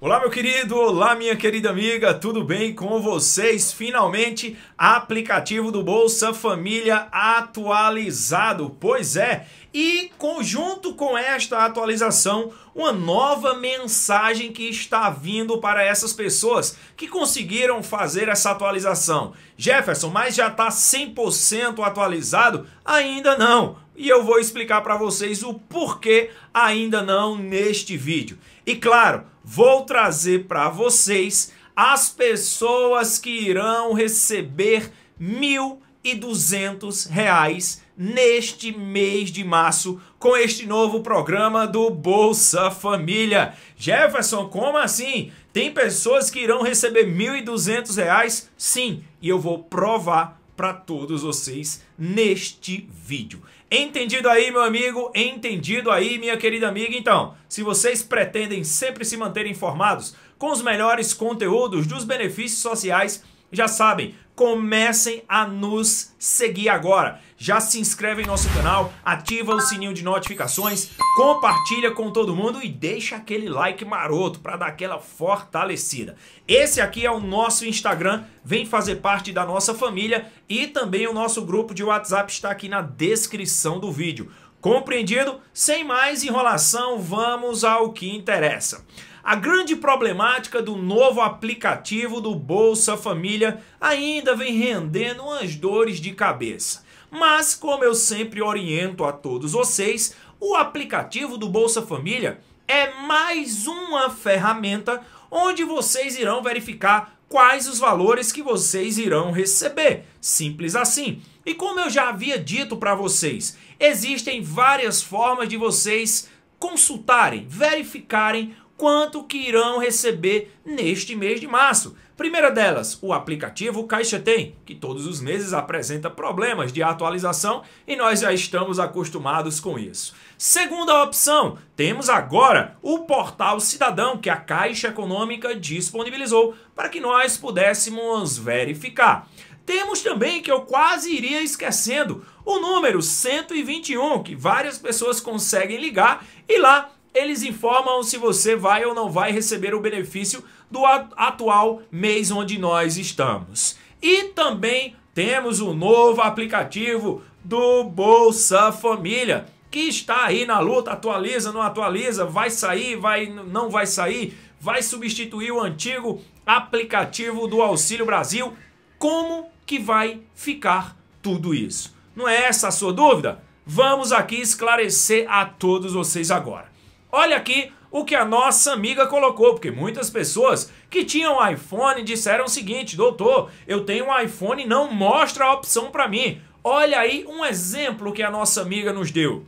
Olá, meu querido, olá, minha querida amiga, tudo bem com vocês? Finalmente, aplicativo do Bolsa Família atualizado. Pois é, e conjunto com esta atualização, uma nova mensagem que está vindo para essas pessoas que conseguiram fazer essa atualização. Jefferson, mas já está 100% atualizado? Ainda não. E eu vou explicar para vocês o porquê ainda não neste vídeo. E claro, vou trazer para vocês as pessoas que irão receber R$ 1.200 neste mês de março com este novo programa do Bolsa Família. Jefferson, como assim? Tem pessoas que irão receber R$ 1.200? Sim, e eu vou provar para todos vocês neste vídeo. Entendido aí, meu amigo? Entendido aí, minha querida amiga? Então, se vocês pretendem sempre se manter informados com os melhores conteúdos dos benefícios sociais, já sabem, comecem a nos seguir agora. Já se inscreve em nosso canal, ativa o sininho de notificações, compartilha com todo mundo e deixa aquele like maroto para dar aquela fortalecida. Esse aqui é o nosso Instagram, vem fazer parte da nossa família e também o nosso grupo de WhatsApp está aqui na descrição do vídeo. Compreendido? Sem mais enrolação, vamos ao que interessa. A grande problemática do novo aplicativo do Bolsa Família ainda vem rendendo umas dores de cabeça. Mas, como eu sempre oriento a todos vocês, o aplicativo do Bolsa Família é mais uma ferramenta onde vocês irão verificar quais os valores que vocês irão receber. Simples assim. E como eu já havia dito para vocês, existem várias formas de vocês consultarem, verificarem quanto que irão receber neste mês de março. Primeira delas, o aplicativo Caixa Tem, que todos os meses apresenta problemas de atualização e nós já estamos acostumados com isso. Segunda opção, temos agora o Portal Cidadão, que a Caixa Econômica disponibilizou para que nós pudéssemos verificar. Temos também, que eu quase iria esquecendo, o número 121, que várias pessoas conseguem ligar e lá eles informam se você vai ou não vai receber o benefício do atual mês onde nós estamos. E também temos o novo aplicativo do Bolsa Família, que está aí na luta, atualiza, não atualiza, vai sair, vai não vai sair, vai substituir o antigo aplicativo do Auxílio Brasil. Como que vai ficar tudo isso? Não é essa a sua dúvida? Vamos aqui esclarecer a todos vocês agora. Olha aqui o que a nossa amiga colocou, porque muitas pessoas que tinham iPhone disseram o seguinte, doutor, eu tenho um iPhone e não mostra a opção para mim. Olha aí um exemplo que a nossa amiga nos deu.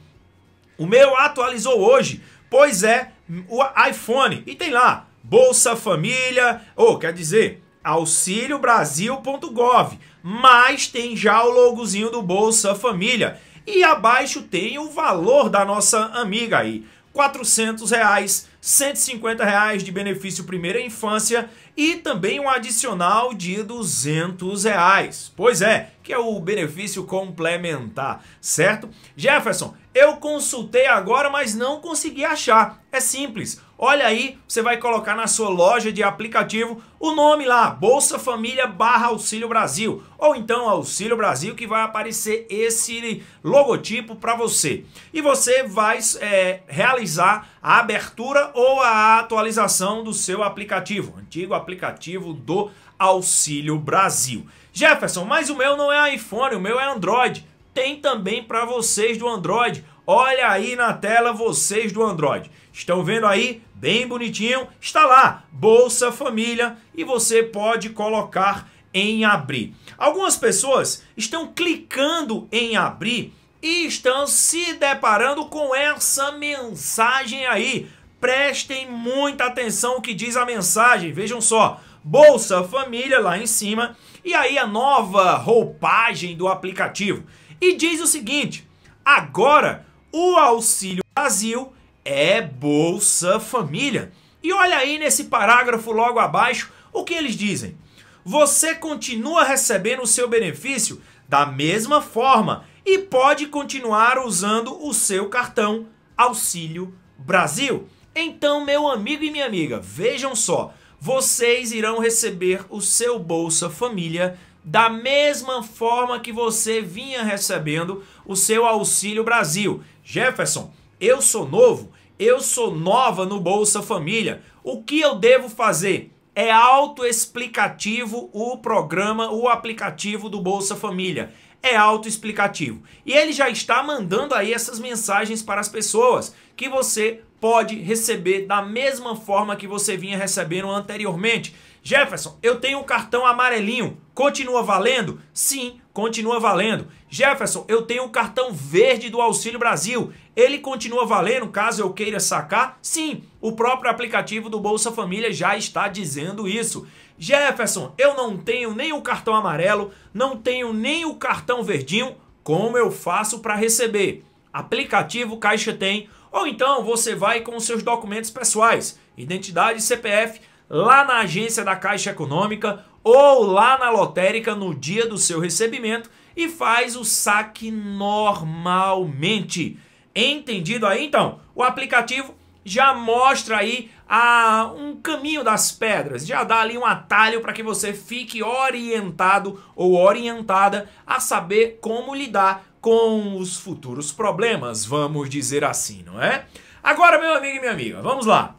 O meu atualizou hoje, pois é, o iPhone, e tem lá, Bolsa Família, ou quer dizer, auxiliobrasil.gov, mas tem já o logozinho do Bolsa Família. E abaixo tem o valor da nossa amiga aí. 400 reais, 150 reais de benefício primeira infância e também um adicional de 200 reais. Pois é, que é o benefício complementar, certo? Jefferson, eu consultei agora, mas não consegui achar. É simples. Olha aí, você vai colocar na sua loja de aplicativo o nome lá, Bolsa Família barra Auxílio Brasil. Ou então Auxílio Brasil que vai aparecer esse logotipo para você. E você vai é, realizar a abertura ou a atualização do seu aplicativo, antigo aplicativo do Auxílio Brasil. Jefferson, mas o meu não é iPhone, o meu é Android tem também para vocês do Android. Olha aí na tela vocês do Android. Estão vendo aí? Bem bonitinho. Está lá, Bolsa Família e você pode colocar em abrir. Algumas pessoas estão clicando em abrir e estão se deparando com essa mensagem aí. Prestem muita atenção o que diz a mensagem. Vejam só, Bolsa Família lá em cima e aí a nova roupagem do aplicativo e diz o seguinte: agora o Auxílio Brasil é Bolsa Família. E olha aí nesse parágrafo logo abaixo o que eles dizem. Você continua recebendo o seu benefício da mesma forma e pode continuar usando o seu cartão Auxílio Brasil. Então, meu amigo e minha amiga, vejam só, vocês irão receber o seu Bolsa Família da mesma forma que você vinha recebendo o seu Auxílio Brasil. Jefferson, eu sou novo, eu sou nova no Bolsa Família. O que eu devo fazer? É autoexplicativo o programa, o aplicativo do Bolsa Família. É autoexplicativo. E ele já está mandando aí essas mensagens para as pessoas que você pode receber da mesma forma que você vinha recebendo anteriormente. Jefferson, eu tenho um cartão amarelinho, continua valendo? Sim, continua valendo. Jefferson, eu tenho um cartão verde do Auxílio Brasil, ele continua valendo caso eu queira sacar? Sim, o próprio aplicativo do Bolsa Família já está dizendo isso. Jefferson, eu não tenho nem o cartão amarelo, não tenho nem o cartão verdinho, como eu faço para receber? Aplicativo Caixa Tem ou então você vai com seus documentos pessoais, identidade CPF, lá na agência da Caixa Econômica ou lá na lotérica no dia do seu recebimento e faz o saque normalmente. Entendido aí? Então, o aplicativo já mostra aí a, um caminho das pedras, já dá ali um atalho para que você fique orientado ou orientada a saber como lidar com os futuros problemas, vamos dizer assim, não é? Agora, meu amigo e minha amiga, vamos lá.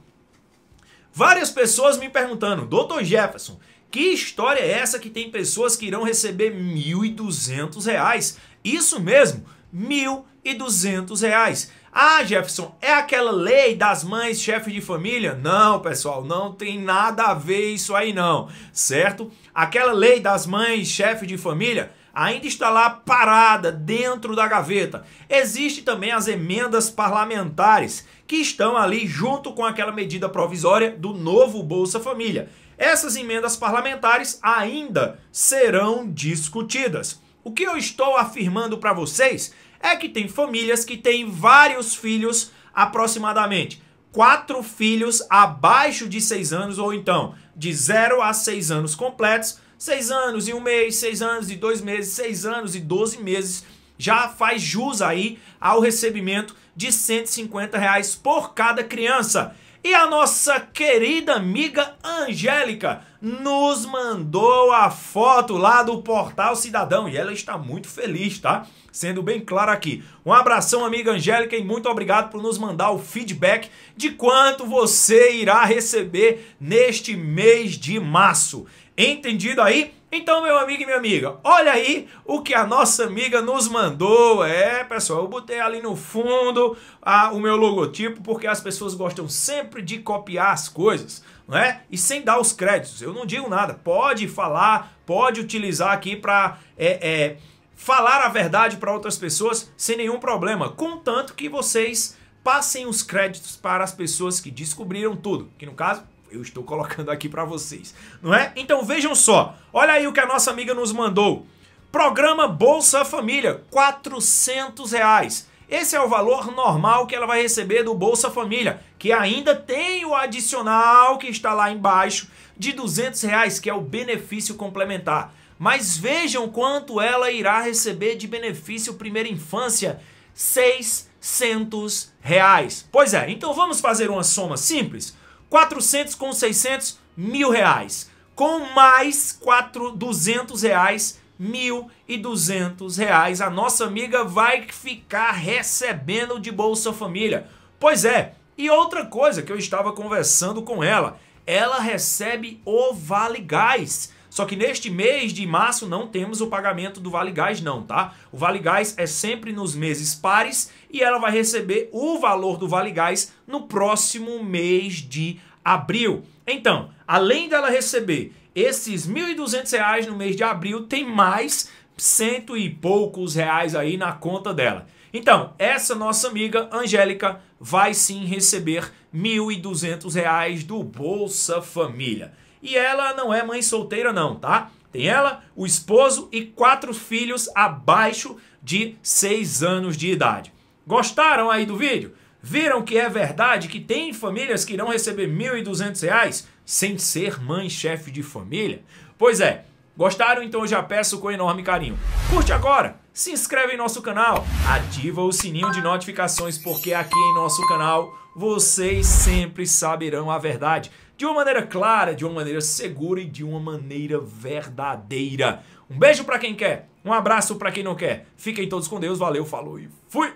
Várias pessoas me perguntando, Dr. Jefferson, que história é essa que tem pessoas que irão receber R$ 1.200? Isso mesmo, R$ 1.200. Ah, Jefferson, é aquela lei das mães chefe de família? Não, pessoal, não tem nada a ver isso aí não, certo? Aquela lei das mães chefe de família ainda está lá parada dentro da gaveta. Existe também as emendas parlamentares que estão ali junto com aquela medida provisória do novo Bolsa Família. Essas emendas parlamentares ainda serão discutidas. O que eu estou afirmando para vocês é que tem famílias que têm vários filhos, aproximadamente quatro filhos abaixo de seis anos, ou então de zero a seis anos completos, seis anos e um mês, seis anos e dois meses, seis anos e doze meses, já faz jus aí ao recebimento de 150 reais por cada criança. E a nossa querida amiga Angélica nos mandou a foto lá do Portal Cidadão e ela está muito feliz, tá? Sendo bem claro aqui. Um abração, amiga Angélica, e muito obrigado por nos mandar o feedback de quanto você irá receber neste mês de março. Entendido aí? Então, meu amigo e minha amiga, olha aí o que a nossa amiga nos mandou. É, pessoal, eu botei ali no fundo a, o meu logotipo porque as pessoas gostam sempre de copiar as coisas, não é? E sem dar os créditos. Eu não digo nada. Pode falar, pode utilizar aqui para é, é, falar a verdade para outras pessoas sem nenhum problema, contanto que vocês passem os créditos para as pessoas que descobriram tudo, que no caso eu estou colocando aqui para vocês, não é? Então vejam só, olha aí o que a nossa amiga nos mandou. Programa Bolsa Família, 400 reais. Esse é o valor normal que ela vai receber do Bolsa Família, que ainda tem o adicional que está lá embaixo de 200 reais, que é o benefício complementar. Mas vejam quanto ela irá receber de benefício primeira infância, 600 reais. Pois é, então vamos fazer uma soma simples. 400 com 600, mil reais. Com mais 4, 200 reais, 1.200 reais. A nossa amiga vai ficar recebendo de Bolsa Família. Pois é, e outra coisa que eu estava conversando com ela, ela recebe o Vale Gás. Só que neste mês de março não temos o pagamento do Vale Gás não, tá? O Vale Gás é sempre nos meses pares e ela vai receber o valor do Vale Gás no próximo mês de abril. Então, além dela receber esses R$ 1.200 no mês de abril, tem mais cento e poucos reais aí na conta dela. Então, essa nossa amiga Angélica vai sim receber R$ 1.200 do Bolsa Família. E ela não é mãe solteira não, tá? Tem ela, o esposo e quatro filhos abaixo de 6 anos de idade. Gostaram aí do vídeo? Viram que é verdade que tem famílias que irão receber R$ 1.200 sem ser mãe chefe de família? Pois é, gostaram? Então eu já peço com enorme carinho. Curte agora! Se inscreve em nosso canal, ativa o sininho de notificações, porque aqui em nosso canal vocês sempre saberão a verdade. De uma maneira clara, de uma maneira segura e de uma maneira verdadeira. Um beijo para quem quer, um abraço para quem não quer. Fiquem todos com Deus, valeu, falou e fui!